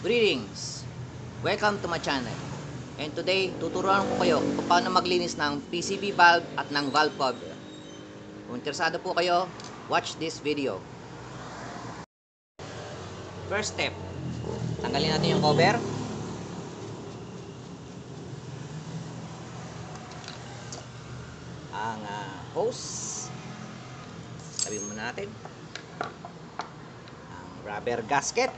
Greetings! Welcome to my channel. And today, tuturuan ko kayo kung paano maglinis ng PCB valve at ng valve cover. Kung interesado po kayo, watch this video. First step, tanggalin natin yung cover. Ang ah, hose. Sabi muna natin. Ang rubber gasket.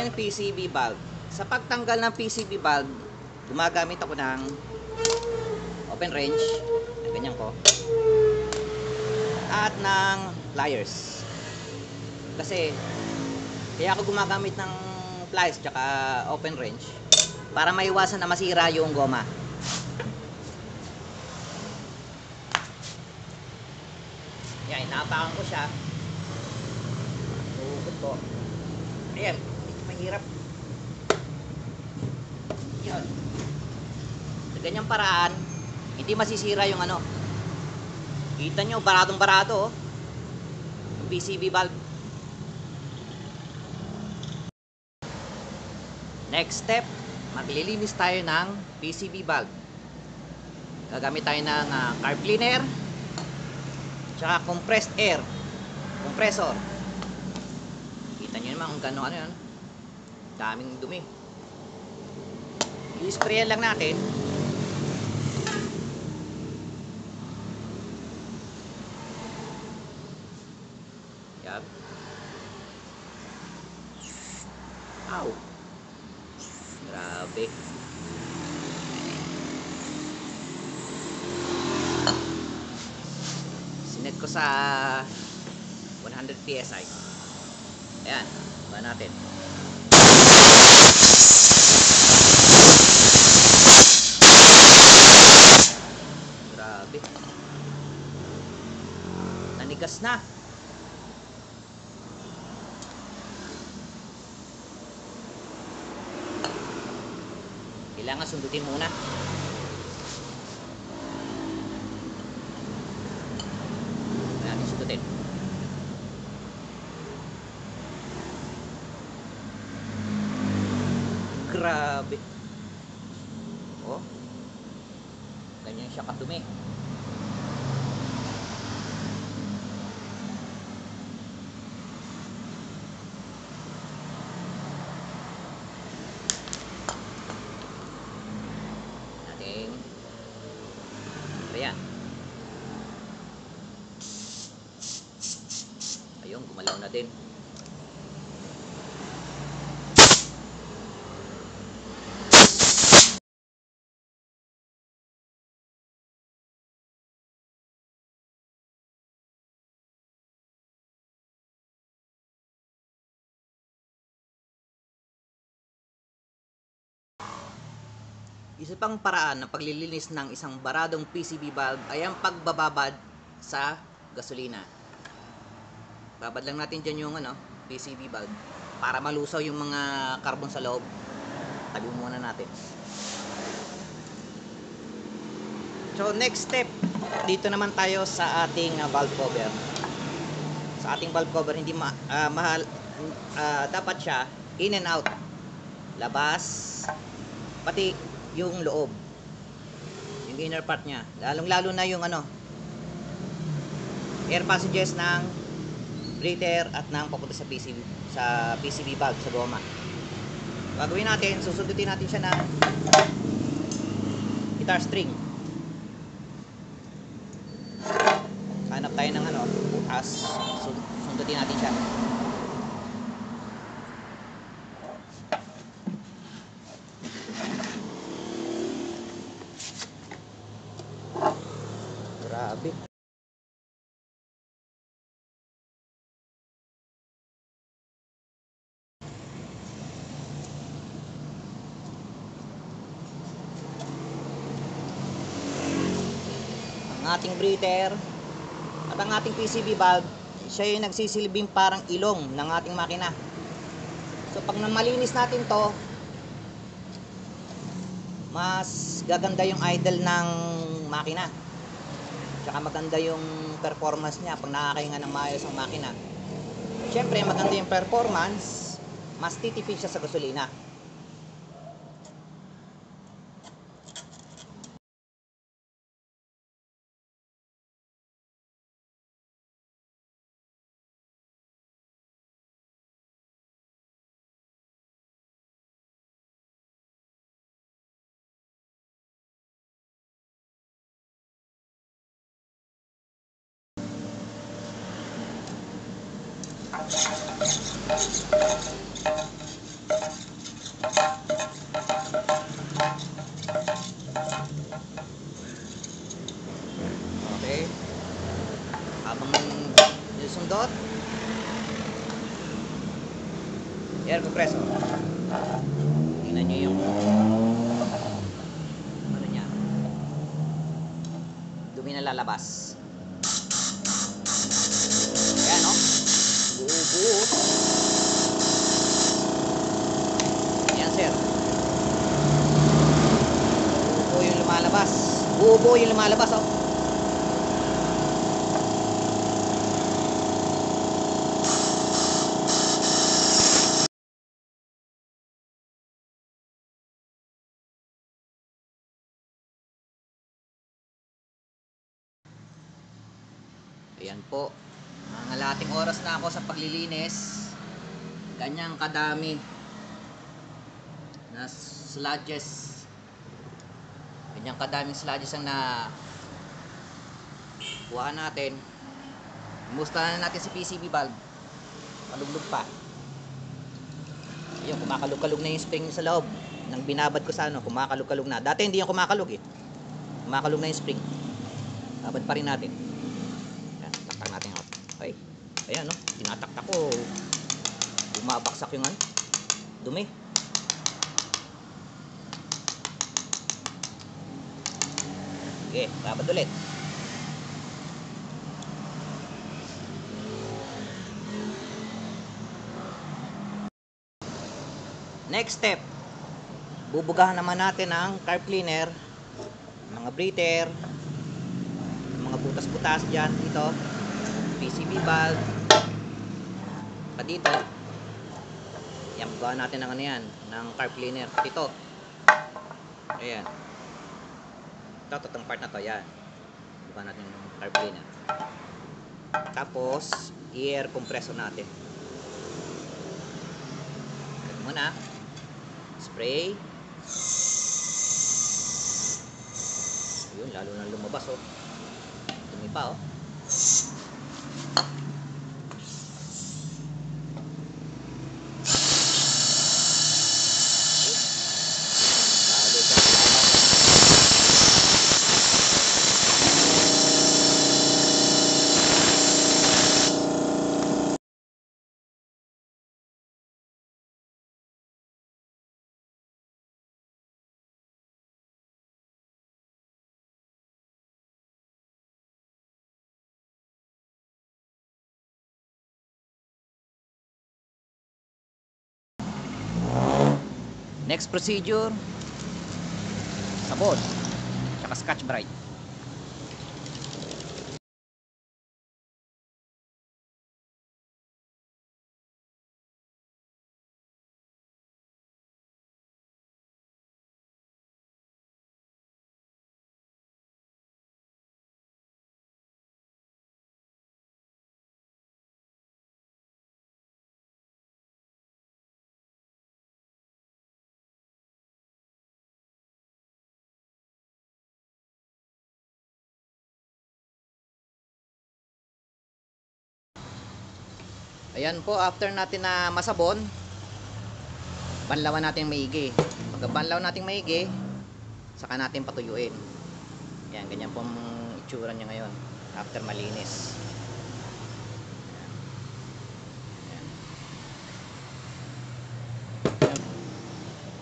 Ayan yung PCB valve. Sa pagtanggal ng PCB valve, gumagamit ako ng open wrench, ganyan ko, at ng pliers. Kasi, kaya ako gumagamit ng pliers tsaka open wrench para maiwasan na masira yung goma. Yan, inaapakan ko siya. Hugot ko. Ayan, mahirap. Yun. Sa ganyang paraan, hindi masisira yung ano. Kita nyo, baradong barado oh. Yung PCB valve. Next step, maglilinis tayo ng PCB valve. Gagamit tayo ng ah, carb cleaner, tsaka compressed air, compressor. Kita nyo naman kung gano'n ano yan. Daming dumi. I-sprayan lang natin. Yap. Ow. Grabe. Sinet ko sa 100 PSI. Ayan, ba natin. Grabe. Nanigas na. Kailangan sundutin muna. Kailangan natin sundutin. Grabe. Oh. Ganyan siya kadumi. Nating Ayan. Ayun, gumalaw na din. Isa pang paraan ng paglilinis ng isang baradong PCB valve ay ang pagbababad sa gasolina. Babad lang natin dyan yung ano, PCB valve para malusaw yung mga carbon sa loob. Tabi muna natin. So next step, dito naman tayo sa ating uh, valve cover. Sa ating valve cover hindi ma ah, mahal ah, dapat siya in and out. Labas pati yung loob. Yung inner part niya. Lalong lalo na yung ano air passages ng breather at ng papunta sa PCB sa PCB valve sa goma. Gagawin natin, susundutin natin siya ng guitar string. Hanap tayo ng ano, butas. Sun- Sundutin natin siya. Grabe. Ang ating breather at ang ating PCB valve, siya yung nagsisilbing parang ilong ng ating makina. So pag namalinis natin to, mas gaganda yung idle ng makina. Tsaka maganda yung performance niya pag nakakahinga ng maayos ang makina. Siyempre, maganda yung performance, mas titipid siya sa gasolina. Okay. Habang nilusundot, air compressor. Tingnan nyo yung ano niya. Dumi na lalabas. Ayan, no? Buo-buo. Ayan, sir. Buo yung lumalabas. Buo-buo yung lumalabas, oh. Ayan po. Mga lating oras na ako sa paglilinis. Ganyang kadami na sludges. Ganyang kadaming sludges ang na kuha natin. Musta na natin si PCB valve. Paluglog pa. Ayun, kumakalog-kalog na yung spring sa loob. Nang binabad ko sa ano, kumakalog-kalog na. Dati hindi yung kumakalog eh. Kumakalog na yung spring. Babad pa rin natin. Ayan, taktak natin out. Okay. Ayan, no? Tinataktak ko. Bumabaksak yung ano. Dumi. Okay, babad ulit. Next step, bubugahan naman natin ang car cleaner, mga breather, mga butas-butas dyan dito, PCB valve, pa dito. Yan, bugahan natin ng ano yan, ng car cleaner. Ito. Ayan. Ito, itong part na to, yan. Bugahan natin ng car cleaner. Tapos, air compressor natin. Ito muna. Spray. Yun, lalo na lumabas, oh. Dumi oh. Lalo pa lumabas. Next procedure, sabon, tsaka scotch brite. Ayan po, after natin na masabon, banlawan natin maigi. Pagka banlaw natin maigi, saka natin patuyuin. Yan, ganyan po ang itsura niya ngayon after malinis. Yan. Yan.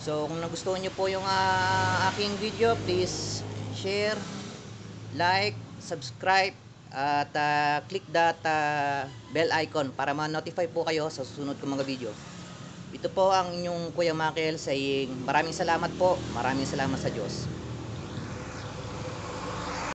So, kung nagustuhan niyo po yung ah, aking video, please share, like, subscribe, at ah, click that ah, bell icon para ma-notify po kayo sa susunod kong mga video. Ito po ang inyong Kuya Makel saying maraming salamat po, maraming salamat sa Diyos.